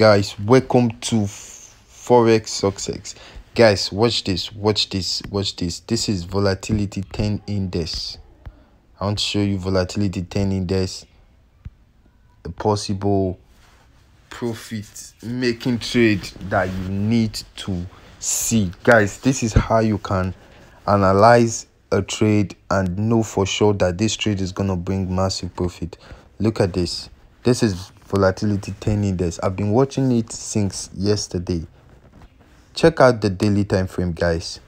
guys welcome to forex success. Guys watch this watch this watch this. This is volatility 10 index. I want to show you volatility 10 index a possible profit making trade that you need to see. Guys this is how you can analyze a trade and know for sure that this trade is going to bring massive profit. Look at this. This is volatility 10 index i've been watching it since yesterday. Check out the daily time frame guys.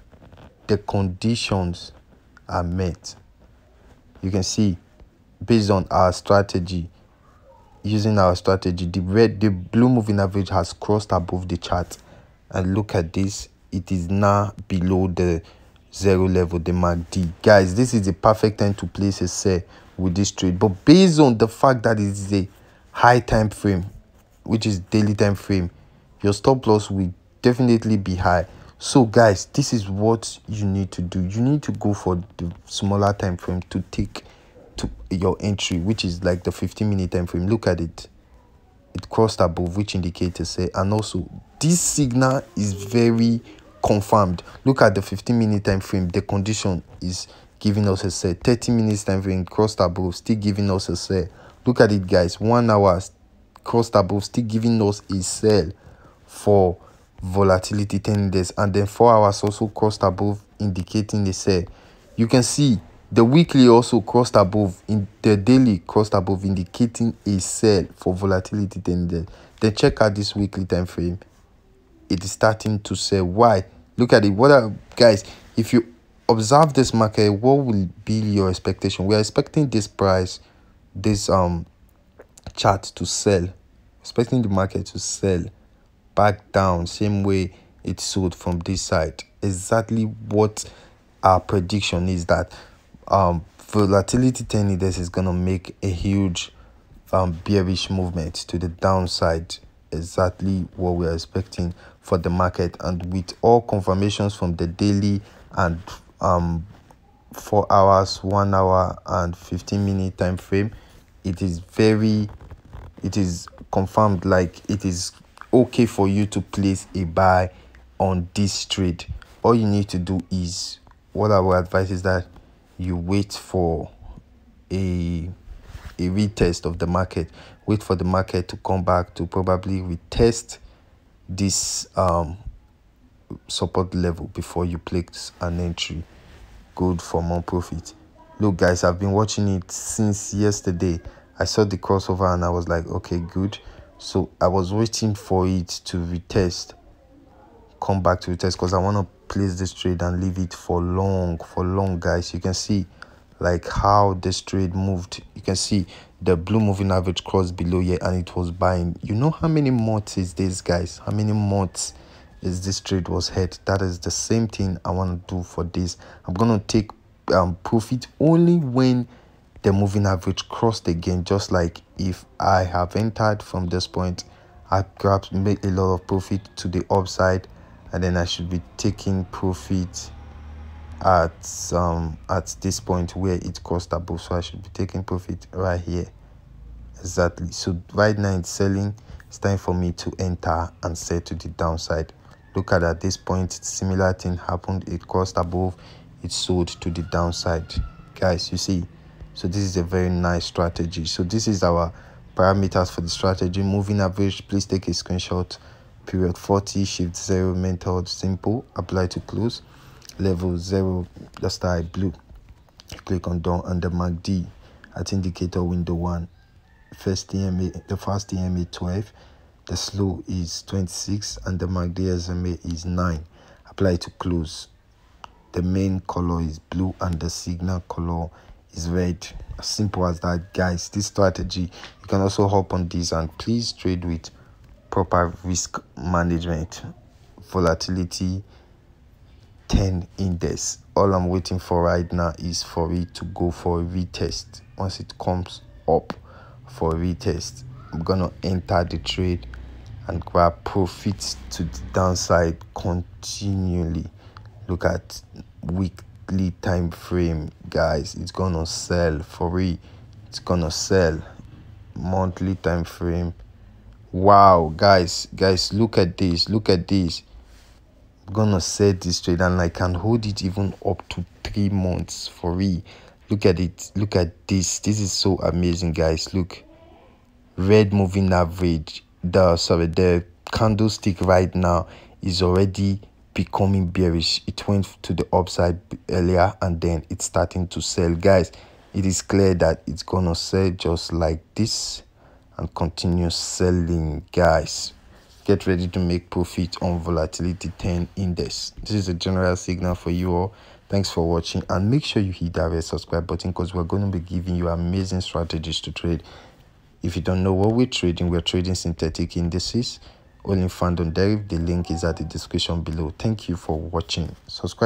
The conditions are met. You can see based on our strategy using our strategy the red the blue moving average has crossed above the chart. And look at this. It is now below the zero level the macd guys this is the perfect time to place a sell with this trade. But based on the fact that it is a high time frame which is daily time frame your stop loss will definitely be high. So guys this is what you need to do. You need to go for the smaller time frame to take to your entry which is like the 15 minute time frame. Look at it. It crossed above which indicator say and also this signal is very confirmed. Look at the 15 minute time frame. The condition is giving us a say 30 minutes time frame crossed above still giving us a say look at it guys. One hour crossed above still giving us a sell for volatility 10 days. And then four hours also crossed above indicating the sell you can see the weekly also crossed above in the daily crossed above indicating a sell for volatility 10 days. Then check out this weekly time frame. It is starting to sell. Why? Look at it. What are guys if you observe this market what will be your expectation? We are expecting this price this um chart to sell expecting the market to sell back down same way it sold from this side. Exactly what our prediction is that um volatility 10 index is going to make a huge um bearish movement to the downside. Exactly what we're expecting for the market. And with all confirmations from the daily and um four hours one hour and 15 minute time frame it is very it is confirmed like it is okay for you to place a buy on this trade. All you need to do is what i would advise is that you wait for a a retest of the market. Wait for the market to come back to probably retest this um support level before you place an entry. Good for more profit look guys i've been watching it since yesterday. I saw the crossover and i was like okay good. So i was waiting for it to retest come back to retest because i want to place this trade and leave it for long for long guys. You can see like how this trade moved. You can see the blue moving average crossed below here and it was buying. You know how many months is this guys? How many months is this trade was hit? That is the same thing i want to do for this. I'm gonna take um profit only when the moving average crossed again just like if i have entered from this point i perhaps made a lot of profit to the upside and then i should be taking profit at um at this point where it crossed above. So i should be taking profit right here. Exactly. So right now it's selling. It's time for me to enter and sell to the downside. Look at at this point similar thing happened. It crossed above it sold to the downside. Guys you see so this is a very nice strategy. So this is our parameters for the strategy. Moving average please take a screenshot. Period 40 shift 0 method simple apply to close. Level 0 the star blue. Click on and the macd at indicator window 1 first EMA the first EMA 12 the slow is 26 and the MACD SMA is 9 apply to close the main color is blue and the signal color is red. As simple as that guys. This strategy you can also hop on this and please trade with proper risk management. Volatility 10 index. All i'm waiting for right now is for it to go for a retest. Once it comes up for a retest i'm gonna enter the trade and grab profits to the downside continually look at weekly time frame guys. It's gonna sell. For it it's gonna sell. Monthly time frame. Wow guys. Guys look at this. Look at this. I'm gonna set this trade and i can hold it even up to three months. For real. Look at it. Look at this. This is so amazing guys. Look. Red moving average. The sorry the candlestick right now is already becoming bearish. It went to the upside earlier and then it's starting to sell. Guys it is clear that it's gonna sell just like this and continue selling guys. Get ready to make profit on volatility 10 index. This is a general signal for you all. Thanks for watching and make sure you hit that red subscribe button because we're going to be giving you amazing strategies to trade. If you don't know what we're trading we're trading synthetic indices only found on Deriv. The link is at the description below. Thank you for watching. Subscribe